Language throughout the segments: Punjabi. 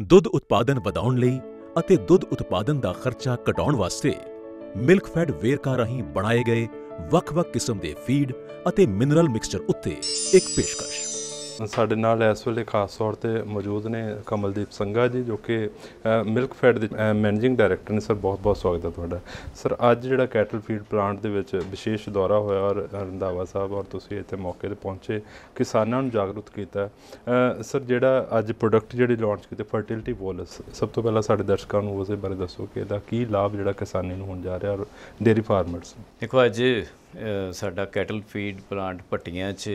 ਦੁੱਧ ਉਤਪਾਦਨ ਵਧਾਉਣ ਲਈ ਅਤੇ ਦੁੱਧ ਉਤਪਾਦਨ ਦਾ ਖਰਚਾ ਘਟਾਉਣ ਵਾਸਤੇ ਮਿਲਕਫੈਡ ਵੇਰਕਾ ਰਾਹੀਂ ਬਣਾਏ ਗਏ ਵੱਖ-ਵੱਖ ਕਿਸਮ ਦੇ ਫੀਡ ਅਤੇ ਮਿਨਰਲ ਮਿਕਸਚਰ ਉੱਤੇ ਇੱਕ ਪੇਸ਼ਕਸ਼। ਸਾਡੇ ਨਾਲ ਇਸ ਵੇਲੇ ਖਾਸ ਤੌਰ ਤੇ ਮੌਜੂਦ ਨੇ ਕਮਲਦੀਪ ਸੰਘਾ ਜੀ, ਜੋ ਕਿ ਮਿਲਕ ਫੈਡ ਦੇ ਮੈਨੇਜਿੰਗ ਡਾਇਰੈਕਟਰ ਨੇ। ਸਰ, ਬਹੁਤ ਬਹੁਤ ਸਵਾਗਤ ਹੈ ਤੁਹਾਡਾ। ਸਰ, ਅੱਜ ਜਿਹੜਾ ਕੈਟਲ ਫੀਡ ਪਲਾਂਟ ਦੇ ਵਿੱਚ ਵਿਸ਼ੇਸ਼ ਦੌਰਾ ਹੋਇਆ ਔਰ ਰੰਧਾਵਾ ਸਾਹਿਬ ਔਰ ਤੁਸੀਂ ਇੱਥੇ ਮੌਕੇ ਤੇ ਪਹੁੰਚੇ, ਕਿਸਾਨਾਂ ਨੂੰ ਜਾਗਰੂਕ ਕੀਤਾ। ਸਰ, ਜਿਹੜਾ ਅੱਜ ਪ੍ਰੋਡਕਟ ਜਿਹੜੀ ਲਾਂਚ ਕੀਤੇ ਫਰਟੀਲਿਟੀ ਬੋਲਸ ਸਭ ਤੋਂ ਪਹਿਲਾਂ ਸਾਡੇ ਦਰਸ਼ਕਾਂ ਨੂੰ ਉਸਦੇ ਬਾਰੇ ਦੱਸੋ ਕਿ ਇਹਦਾ ਕੀ ਲਾਭ ਜਿਹੜਾ ਕਿਸਾਨੀ ਨੂੰ ਹੋਣ ਜਾ ਰਿਹਾ ਔਰ ਡੇਰੀ ਫਾਰਮਰਸ ਦੇਖੋ, ਅੱਜ ਸਾਡਾ ਕੈਟਲ ਫੀਡ ਪਲਾਂਟ ਭੱਟੀਆਂ 'ਚ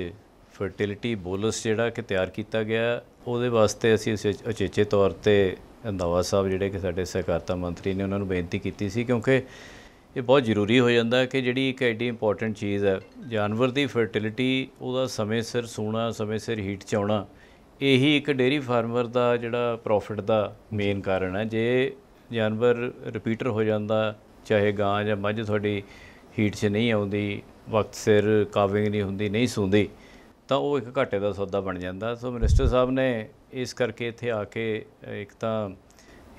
ਫਰਟੀਲਿਟੀ ਬੋਲਸ ਜਿਹੜਾ ਕਿ ਤਿਆਰ ਕੀਤਾ ਗਿਆ, ਉਹਦੇ ਵਾਸਤੇ ਅਸੀਂ ਉਚੇ- ਉਚੇਚੇ ਤੌਰ ਤੇ ਰੰਧਾਵਾ ਸਾਹਿਬ ਜਿਹੜੇ ਕਿ ਸਾਡੇ ਸਹਿਕਾਰਤਾ ਮੰਤਰੀ ਨੇ ਉਹਨਾਂ ਨੂੰ ਬੇਨਤੀ ਕੀਤੀ ਸੀ, ਕਿਉਂਕਿ ਇਹ ਬਹੁਤ ਜ਼ਰੂਰੀ ਹੋ ਜਾਂਦਾ ਕਿ ਜਿਹੜੀ ਇੱਕ ਐਡੀ ਇੰਪੋਰਟੈਂਟ ਚੀਜ਼ ਹੈ, ਜਾਨਵਰ ਦੀ ਫਰਟੀਲਿਟੀ ਉਹਦਾ ਸਮੇਂ ਸਿਰ ਸੂਣਾ, ਸਮੇਂ ਸਿਰ ਹੀਟ ਚ ਆਉਣਾ, ਇਹੀ ਇੱਕ ਡੇਰੀ ਫਾਰਮਰ ਦਾ ਜਿਹੜਾ ਪ੍ਰੋਫਿਟ ਦਾ ਮੇਨ ਕਾਰਨ ਹੈ। ਜੇ ਜਾਨਵਰ ਰਿਪੀਟਰ ਹੋ ਜਾਂਦਾ, ਚਾਹੇ ਗਾਂ ਜਾਂ ਮੱਝ ਤੁਹਾਡੀ ਹੀਟ 'ਚ ਨਹੀਂ ਆਉਂਦੀ, ਵਕਤ ਸਿਰ ਕਾਵਿੰਗ ਨਹੀਂ ਹੁੰਦੀ, ਨਹੀਂ ਸੂੰਦੀ ਤਾਂ ਉਹ ਇੱਕ ਘਾਟੇ ਦਾ ਸੌਦਾ ਬਣ ਜਾਂਦਾ। ਸੋ ਮਿਨਿਸਟਰ ਸਾਹਿਬ ਨੇ ਇਸ ਕਰਕੇ ਇੱਥੇ ਆ ਕੇ ਇੱਕ ਤਾਂ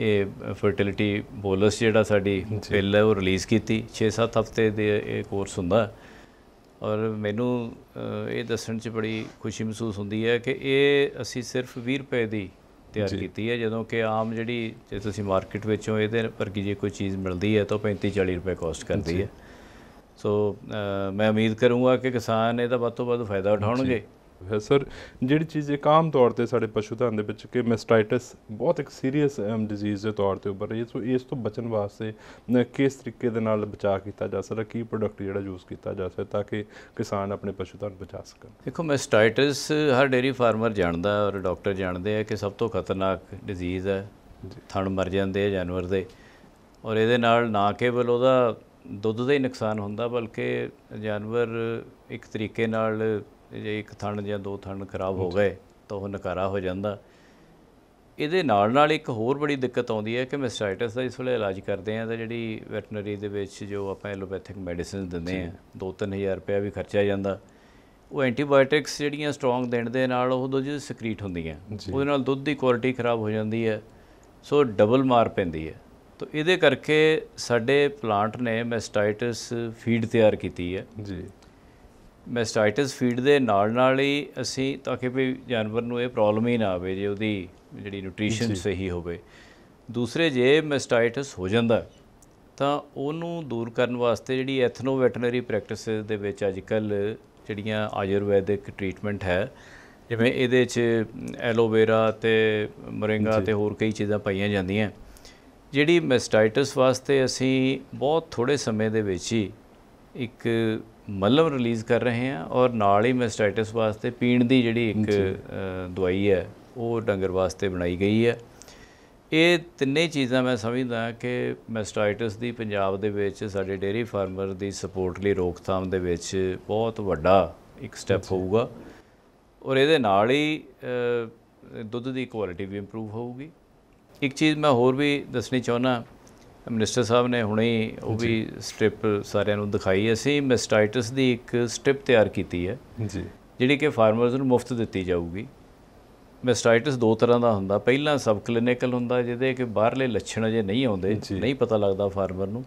ਇਹ ਫਰਟੀਲਿਟੀ ਬੋਲਸ ਜਿਹੜਾ ਸਾਡੀ ਬਿੱਲ ਹੈ ਉਹ ਰਿਲੀਜ਼ ਕੀਤੀ। 6-7 ਹਫ਼ਤੇ ਦੇ ਇਹ ਕੋਰਸ ਹੁੰਦਾ। ਔਰ ਮੈਨੂੰ ਇਹ ਦੱਸਣ 'ਚ ਬੜੀ ਖੁਸ਼ੀ ਮਹਿਸੂਸ ਹੁੰਦੀ ਹੈ ਕਿ ਇਹ ਅਸੀਂ ਸਿਰਫ 20 ਰੁਪਏ ਦੀ ਤਿਆਰ ਕੀਤੀ ਹੈ। ਜਦੋਂ ਕਿ ਆਮ ਜਿਹੜੀ ਜੇ ਤੁਸੀਂ ਮਾਰਕੀਟ ਵਿੱਚੋਂ ਇਹਦੇ ਵਰਗੀ ਜੇ ਕੋਈ ਚੀਜ਼ ਮਿਲਦੀ ਹੈ ਤਾਂ 35 40 ਰੁਪਏ ਕਾਸਟ ਕਰਦੀ ਹੈ। ਸੋ ਮੈਂ ਉਮੀਦ ਕਰੂੰਗਾ ਕਿ ਕਿਸਾਨ ਇਹਦਾ ਵੱਧ ਤੋਂ ਵੱਧ ਫਾਇਦਾ ਉਠਾਉਣਗੇ। ਹੈ ਸਰ ਜਿਹੜੀ ਚੀਜ਼ ਇੱਕ ਆਮ ਤੌਰ ਤੇ ਸਾਡੇ ਪਸ਼ੂ ਧਨ ਦੇ ਵਿੱਚ ਕਿ ਮੈਸਟਾਈਟਸ ਬਹੁਤ ਇੱਕ ਸੀਰੀਅਸ ਡਿਜ਼ੀਜ਼ ਦੇ ਤੌਰ ਤੇ ਉੱਭਰ ਰਹੀ ਹੈ ਸੋ ਇਸ ਤੋਂ ਬਚਣ ਵਾਸਤੇ ਕਿਸ ਤਰੀਕੇ ਦੇ ਨਾਲ ਬਚਾਅ ਕੀਤਾ ਜਾ ਸਕਦਾ ਕੀ ਪ੍ਰੋਡਕਟ ਜਿਹੜਾ ਯੂਜ਼ ਕੀਤਾ ਜਾ ਸਕਦਾ ਤਾਂ ਕਿ ਕਿਸਾਨ ਆਪਣੇ ਪਸ਼ੂ ਧਨ ਬਚਾ ਸਕਣ? ਦੇਖੋ ਮੈਸਟਾਈਟਸ ਹਰ ਡੇਰੀ ਫਾਰਮਰ ਜਾਣਦਾ ਔਰ ਡਾਕਟਰ ਜਾਣਦੇ ਆ ਕਿ ਸਭ ਤੋਂ ਖਤਰਨਾਕ ਡਿਜ਼ੀਜ਼ ਹੈ। ਥਣ ਮਰ ਜਾਂਦੇ ਆ ਜਾਨਵਰ ਦੇ। ਔਰ ਇਹਦੇ ਨਾਲ ਨਾ ਕੇਵਲ ਉਹਦਾ ਦੁੱਧ ਦਾ ਹੀ ਨੁਕਸਾਨ ਹੁੰਦਾ ਬਲਕਿ ਜਾਨਵਰ ਇੱਕ ਤਰੀਕੇ ਨਾਲ ਜੇ ਇੱਕ ਥਣ ਜਾਂ ਦੋ ਥਣ ਖਰਾਬ ਹੋ ਗਏ ਤਾਂ ਉਹ ਨਕਾਰਾ ਹੋ ਜਾਂਦਾ। ਇਹਦੇ ਨਾਲ ਨਾਲ ਇੱਕ ਹੋਰ ਬੜੀ ਦਿੱਕਤ ਆਉਂਦੀ ਹੈ ਕਿ ਮੈਸਟਾਈਟਸ ਦਾ ਇਸ ਵੇਲੇ ਇਲਾਜ ਕਰਦੇ ਆ ਤਾਂ ਜਿਹੜੀ ਵੈਟਰਨਰੀ ਦੇ ਵਿੱਚ ਜੋ ਆਪਾਂ ਐਲੋਪੈਥਿਕ ਮੈਡੀਸਿਨਸ ਦਿੰਦੇ ਆ 2-3000 ਰੁਪਏ ਵੀ ਖਰਚਿਆ ਜਾਂਦਾ। ਉਹ ਐਂਟੀਬਾਇਓਟਿਕਸ ਜਿਹੜੀਆਂ ਸਟਰੋਂਗ ਦੇਣ ਦੇ ਨਾਲ ਉਹ ਦੁੱਧ ਸਕਰੀਟ ਹੁੰਦੀਆਂ। ਉਹਦੇ ਨਾਲ ਦੁੱਧ ਦੀ ਕੁਆਲਿਟੀ ਖਰਾਬ ਹੋ ਜਾਂਦੀ ਹੈ ਸੋ ਡਬਲ ਮਾਰ ਪੈਂਦੀ ਹੈ। ਤਾਂ ਇਹਦੇ ਕਰਕੇ ਸਾਡੇ ਪਲਾਂਟ ਨੇ ਮੈਸਟਾਈਟਸ ਫੀਡ ਤਿਆਰ ਕੀਤੀ ਹੈ। ਜੀ। ਮੈਸਟਾਈਟਸ ਫੀਡ ਦੇ ਨਾਲ ਨਾਲ ਹੀ ਅਸੀਂ ਤਾਂ ਕਿ ਵੀ ਜਾਨਵਰ ਨੂੰ ਇਹ ਪ੍ਰੋਬਲਮ ਹੀ ਨਾ ਆਵੇ ਜੇ ਉਹਦੀ ਜਿਹੜੀ ਨਿਊਟ੍ਰੀਸ਼ਨ ਸਹੀ ਹੋਵੇ। ਦੂਸਰੇ ਜੇ ਮੈਸਟਾਈਟਸ ਹੋ ਜਾਂਦਾ ਤਾਂ ਉਹਨੂੰ ਦੂਰ ਕਰਨ ਵਾਸਤੇ ਜਿਹੜੀ ਐਥਨੋ ਵੈਟਰਨਰੀ ਪ੍ਰੈਕਟਿਸਿਸ ਦੇ ਵਿੱਚ ਅੱਜਕੱਲ ਜਿਹੜੀਆਂ ਆਯੁਰਵੈਦਿਕ ਟ੍ਰੀਟਮੈਂਟ ਹੈ ਜਿਵੇਂ ਇਹਦੇ 'ਚ ਐਲੋਵੇਰਾ ਤੇ ਮੋਰਿੰਗਾ ਤੇ ਹੋਰ ਕਈ ਚੀਜ਼ਾਂ ਪਾਈਆਂ ਜਾਂਦੀਆਂ। ਜਿਹੜੀ ਮੈਸਟਾਈਟਸ ਵਾਸਤੇ ਅਸੀਂ ਬਹੁਤ ਥੋੜੇ ਸਮੇਂ ਦੇ ਵਿੱਚ ਹੀ ਇੱਕ ਮਲਮ ਰਿਲੀਜ਼ ਕਰ ਰਹੇ ਹਾਂ ਔਰ ਨਾਲ ਹੀ ਮੈਸਟਾਈਟਸ ਵਾਸਤੇ ਪੀਣ ਦੀ ਜਿਹੜੀ ਇੱਕ ਦਵਾਈ ਹੈ ਉਹ ਡੰਗਰ ਵਾਸਤੇ ਬਣਾਈ ਗਈ ਹੈ। ਇਹ ਤਿੰਨੇ ਚੀਜ਼ਾਂ ਮੈਂ ਸਮਝਦਾ ਕਿ ਮੈਸਟਾਈਟਸ ਦੀ ਪੰਜਾਬ ਦੇ ਵਿੱਚ ਸਾਡੇ ਡੇਅਰੀ ਫਾਰਮਰ ਦੀ ਸਪੋਰਟ ਲਈ ਰੋਕਥਾਮ ਦੇ ਵਿੱਚ ਬਹੁਤ ਵੱਡਾ ਇੱਕ ਸਟੈਪ ਹੋਊਗਾ। ਔਰ ਇਹਦੇ ਨਾਲ ਹੀ ਦੁੱਧ ਦੀ ਕੁਆਲਿਟੀ ਵੀ ਇੰਪਰੂਵ ਹੋਊਗੀ। ਇੱਕ ਚੀਜ਼ ਮੈਂ ਹੋਰ ਵੀ ਦੱਸਣੀ ਚਾਹੁੰਦਾ ਮਿਨਿਸਟਰ ਸਾਹਿਬ ਨੇ ਹੁਣੇ ਹੀ ਉਹ ਵੀ ਸਟ੍ਰਿਪ ਸਾਰਿਆਂ ਨੂੰ ਦਿਖਾਈ ਅਸੀਂ ਮੈਸਟਾਈਟਸ ਦੀ ਇੱਕ ਸਟ੍ਰਿਪ ਤਿਆਰ ਕੀਤੀ ਹੈ। ਜੀ। ਜਿਹੜੀ ਕਿ ਫਾਰਮਰਸ ਨੂੰ ਮੁਫਤ ਦਿੱਤੀ ਜਾਊਗੀ। ਮੈਸਟਾਈਟਸ ਦੋ ਤਰ੍ਹਾਂ ਦਾ ਹੁੰਦਾ। ਪਹਿਲਾਂ ਸਬ ਕਲੀਨਿਕਲ ਹੁੰਦਾ ਜਿਹਦੇ ਕਿ ਬਾਹਰਲੇ ਲੱਛਣ ਅਜੇ ਨਹੀਂ ਆਉਂਦੇ ਨਹੀਂ ਪਤਾ ਲੱਗਦਾ ਫਾਰਮਰ ਨੂੰ।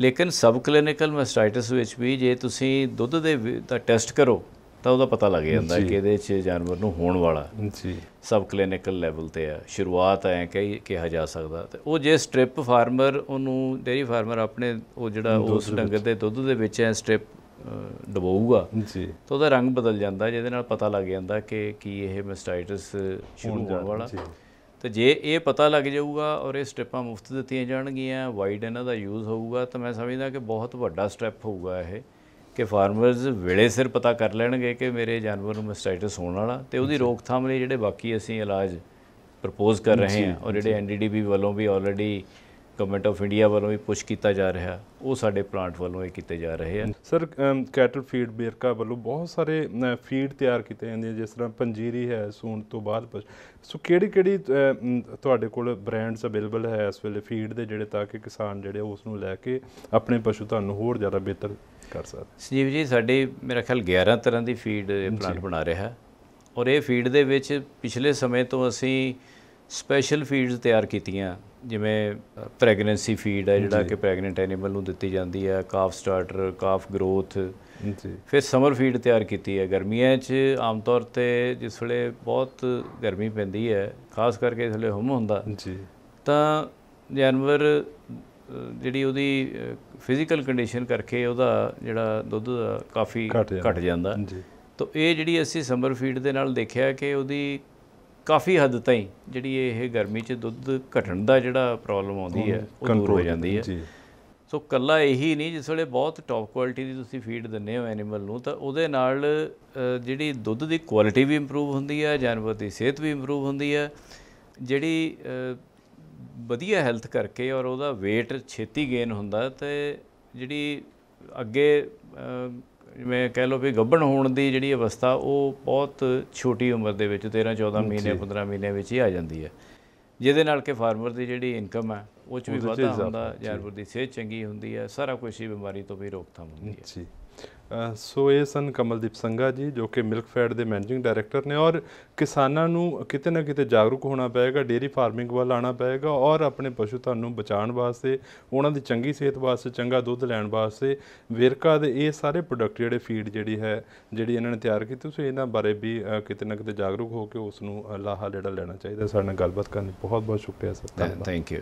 ਲੇਕਿਨ ਸਬ ਕਲੀਨਿਕਲ ਮੈਸਟਾਈਟਸ ਵਿੱਚ ਵੀ ਜੇ ਤੁਸੀਂ ਦੁੱਧ ਦੇ ਦਾ ਟੈਸਟ ਕਰੋ। ਤਾਂ ਉਹਦਾ ਪਤਾ ਲੱਗ ਜਾਂਦਾ ਕਿ ਇਹਦੇ 'ਚ ਜਾਨਵਰ ਨੂੰ ਹੋਣ ਵਾਲਾ। ਜੀ। ਸਬ ਕਲੀਨਿਕਲ ਲੈਵਲ ਤੇ ਆ। ਸ਼ੁਰੂਆਤ ਐ ਕਿ ਕਿਹਾ ਜਾ ਸਕਦਾ। ਤੇ ਉਹ ਜੇ ਸਟ੍ਰਿਪ ਫਾਰਮਰ ਉਹਨੂੰ ਡੇਰੀ ਫਾਰਮਰ ਆਪਣੇ ਉਹ ਜਿਹੜਾ ਉਸ ਡੰਗਰ ਦੇ ਦੁੱਧ ਦੇ ਵਿੱਚ ਐ ਸਟ੍ਰਿਪ ਡਬੋਊਗਾ। ਜੀ। ਤਾਂ ਉਹਦਾ ਰੰਗ ਬਦਲ ਜਾਂਦਾ ਜਿਹਦੇ ਨਾਲ ਪਤਾ ਲੱਗ ਜਾਂਦਾ ਕਿ ਕੀ ਇਹ ਮੈਸਟਾਈਟਸ ਸ਼ੁਰੂ ਹੋਣ ਵਾਲਾ। ਤੇ ਜੇ ਇਹ ਪਤਾ ਲੱਗ ਜਾਊਗਾ ਔਰ ਇਹ ਸਟੈਪਾਂ ਮੁਫਤ ਦਿੱਤੀਆਂ ਜਾਣਗੀਆਂ ਵਾਈਡ ਇਹਨਾਂ ਦਾ ਯੂਜ਼ ਹੋਊਗਾ ਤਾਂ ਮੈਂ ਸਮਝਦਾ ਕਿ ਬਹੁਤ ਵੱਡਾ ਸਟੈਪ ਹੋਊਗਾ ਇਹ। ਕਿ ਫਾਰਮਰਸ ਵੇਲੇ ਸਿਰ ਪਤਾ ਕਰ ਲੈਣਗੇ ਕਿ ਮੇਰੇ ਜਾਨਵਰ ਨੂੰ ਮੈਸਟਾਈਟਸ ਹੋਣ ਵਾਲਾ ਤੇ ਉਹਦੀ ਰੋਕਥਾਮ ਲਈ ਜਿਹੜੇ ਬਾਕੀ ਅਸੀਂ ਇਲਾਜ ਪ੍ਰਪੋਜ਼ ਕਰ ਰਹੇ ਹਾਂ ਔਰ ਜਿਹੜੇ ਐਨਡੀਡੀਬੀ ਵੱਲੋਂ ਵੀ ਆਲਰੇਡੀ ਗਵਰਨਮੈਂਟ ਆਫ ਇੰਡੀਆ ਵੱਲੋਂ ਵੀ ਪੁਸ਼ ਕੀਤਾ ਜਾ ਰਿਹਾ ਉਹ ਸਾਡੇ ਪਲਾਂਟ ਵੱਲੋਂ ਇਹ ਕੀਤੇ ਜਾ ਰਹੇ ਆ। ਸਰ ਕੈਟਲ ਫੀਡ ਬੇਰਕਾ ਵੱਲੋਂ ਬਹੁਤ ਸਾਰੇ ਫੀਡ ਤਿਆਰ ਕੀਤੇ ਜਾਂਦੇ ਜਿਸ ਤਰ੍ਹਾਂ ਪੰਜੀਰੀ ਹੈ ਸੂਣ ਤੋਂ ਬਾਅਦ ਪਸ਼- ਸੋ ਕਿਹੜੀ ਕਿਹੜੀ ਤੁਹਾਡੇ ਕੋਲ ਬ੍ਰਾਂਡਸ ਅਵੇਲੇਬਲ ਹੈ ਇਸ ਵੇਲੇ ਫੀਡ ਦੇ ਜਿਹੜੇ ਤਾਂ ਕਿ ਕਿਸਾਨ ਜਿਹੜੇ ਉਸ ਨੂੰ ਲੈ ਕੇ ਆਪਣੇ ਪਸ਼ੂ ਧਨ ਨੂੰ ਹੋਰ ਜ਼ਿਆਦਾ ਬਿਹਤਰ ਕਰ ਸਕਣ ਸੰਜੀਵ ਜੀ ਸਾਡੇ ਮੇਰਾ ਖਿਆਲ 11 ਤਰ੍ਹਾਂ ਦੀ ਫੀਡ ਇਹ ਪਲਾਂਟ ਬਣਾ ਰਿਹਾ। ਹੈ ਔਰ ਇਹ ਫੀਡ ਦੇ ਵਿੱਚ ਪਿਛਲੇ ਸਮੇਂ ਤੋਂ ਅਸੀਂ ਸਪੈਸ਼ਲ ਫੀਡਸ ਤਿਆਰ ਕੀਤੀਆਂ। ਜਿਵੇਂ ਪ੍ਰੈਗਨੈਂਸੀ ਫੀਡ ਹੈ ਜਿਹੜਾ ਕਿ ਪ੍ਰੈਗਨੈਂਟ ਐਨੀਮਲ ਨੂੰ ਦਿੱਤੀ ਜਾਂਦੀ ਹੈ ਕਾਫ ਸਟਾਰਟਰ ਕਾਫ ਗਰੋਥ ਜੀ। ਫਿਰ ਸਮਰ ਫੀਡ ਤਿਆਰ ਕੀਤੀ ਹੈ ਗਰਮੀਆਂ 'ਚ ਆਮ ਤੌਰ ਤੇ ਜਿਸ ਵੇਲੇ ਬਹੁਤ ਗਰਮੀ ਪੈਂਦੀ ਹੈ ਖਾਸ ਕਰਕੇ ਇਸ ਵੇਲੇ ਹੁਮ ਹੁੰਦਾ ਜੀ। ਤਾਂ ਜਾਨਵਰ ਜਿਹੜੀ ਉਹਦੀ ਫਿਜ਼ੀਕਲ ਕੰਡੀਸ਼ਨ ਕਰਕੇ ਉਹਦਾ ਜਿਹੜਾ ਦੁੱਧ ਦਾ ਕਾਫੀ ਘੱਟ ਜਾਂਦਾ। ਤਾਂ ਇਹ ਜਿਹੜੀ ਅਸੀਂ ਸਮਰ ਫੀਡ ਦੇ ਨਾਲ ਦੇਖਿਆ ਕਿ ਉਹਦੀ ਕਾਫੀ ਹੱਦ ਤਾਈਂ ਜਿਹੜੀ ਇਹ ਗਰਮੀ 'ਚ ਦੁੱਧ ਘਟਣ ਦਾ ਜਿਹੜਾ ਪ੍ਰੋਬਲਮ ਆਉਂਦੀ ਹੈ ਉਹ ਦੂਰ ਹੋ ਜਾਂਦੀ ਹੈ। ਜੀ। ਸੋ ਕੱਲਾ ਇਹੀ ਨਹੀਂ ਜਿਸ ਵੇਲੇ ਬਹੁਤ ਟੌਪ ਕੁਆਲਿਟੀ ਦੀ ਤੁਸੀਂ ਫੀਡ ਦਿੰਦੇ ਹੋ ਐਨੀਮਲ ਨੂੰ ਤਾਂ ਉਹਦੇ ਨਾਲ ਜਿਹੜੀ ਦੁੱਧ ਦੀ ਕੁਆਲਿਟੀ ਵੀ ਇੰਪਰੂਵ ਹੁੰਦੀ ਹੈ ਜਾਨਵਰ ਦੀ ਸਿਹਤ ਵੀ ਇੰਪਰੂਵ ਹੁੰਦੀ ਹੈ। ਜਿਹੜੀ ਵਧੀਆ ਹੈਲਥ ਕਰਕੇ ਔਰ ਉਹਦਾ weight ਛੇਤੀ ਗੇਨ ਹੁੰਦਾ ਤੇ ਜਿਹੜੀ ਅੱਗੇ ਜਿਵੇਂ ਕਹਿ ਲਓ ਵੀ ਗੱਭਣ ਹੋਣ ਦੀ ਜਿਹੜੀ ਅਵਸਥਾ ਉਹ ਬਹੁਤ ਛੋਟੀ ਉਮਰ ਦੇ ਵਿੱਚ 13 14 ਮਹੀਨੇ 15 ਮਹੀਨੇ ਵਿੱਚ ਹੀ ਆ ਜਾਂਦੀ ਹੈ। ਜਿਹਦੇ ਨਾਲ ਕਿ ਫਾਰਮਰ ਦੀ ਜਿਹੜੀ ਇਨਕਮ ਹੈ ਉਹ ਚ ਵੀ ਵਾਧਾ ਹੁੰਦਾ ਜਾਨਵਰ ਦੀ ਸਿਹਤ ਚੰਗੀ ਹੁੰਦੀ ਹੈ ਸਾਰਾ ਕੁਝ ਹੀ ਬਿਮਾਰੀ ਤੋਂ ਵੀ ਰੋਕਥਾਮ ਹੁੰਦੀ ਹੈ। ਜੀ। ਸੋ ਇਹ ਸਨ ਕਮਲਦੀਪ ਸੰਘਾ ਜੀ ਜੋ ਕਿ ਮਿਲਕ ਫੈਡ ਦੇ ਮੈਨੇਜਿੰਗ ਡਾਇਰੈਕਟਰ ਨੇ ਔਰ ਕਿਸਾਨਾਂ ਨੂੰ ਕਿਤੇ ਨਾ ਕਿਤੇ ਜਾਗਰੂਕ ਹੋਣਾ ਪਏਗਾ ਡੇਅਰੀ ਫਾਰਮਿੰਗ ਵੱਲ ਆਉਣਾ ਪਏਗਾ ਔਰ ਆਪਣੇ ਪਸ਼ੂ ਧਨ ਨੂੰ ਬਚਾਉਣ ਵਾਸਤੇ ਉਹਨਾਂ ਦੀ ਚੰਗੀ ਸਿਹਤ ਵਾਸਤੇ ਚੰਗਾ ਦੁੱਧ ਲੈਣ ਵਾਸਤੇ ਵੇਰਕਾ ਦੇ ਇਹ ਸਾਰੇ ਪ੍ਰੋਡਕਟ ਜਿਹੜੇ ਫੀਡ ਜਿਹੜੀ ਹੈ ਜਿਹੜੀ ਇਹਨਾਂ ਨੇ ਤਿਆਰ ਕੀਤੀ ਤੁਸੀਂ ਇਹਨਾਂ ਬਾਰੇ ਵੀ ਕਿਤੇ ਨਾ ਕਿਤੇ ਜਾਗਰੂਕ ਹੋ ਕੇ ਉਸ ਨੂੰ ਲਾਹਾ ਜਿਹੜਾ ਲੈਣਾ ਚਾਹੀਦਾ। ਸਾਡੇ ਨਾਲ ਗੱਲਬਾਤ ਕਰਨ ਲਈ ਬਹੁਤ ਬਹੁਤ ਸ਼ੁਕਰੀਆ ਸਰ। ਧੰਨਵਾਦ। Thank you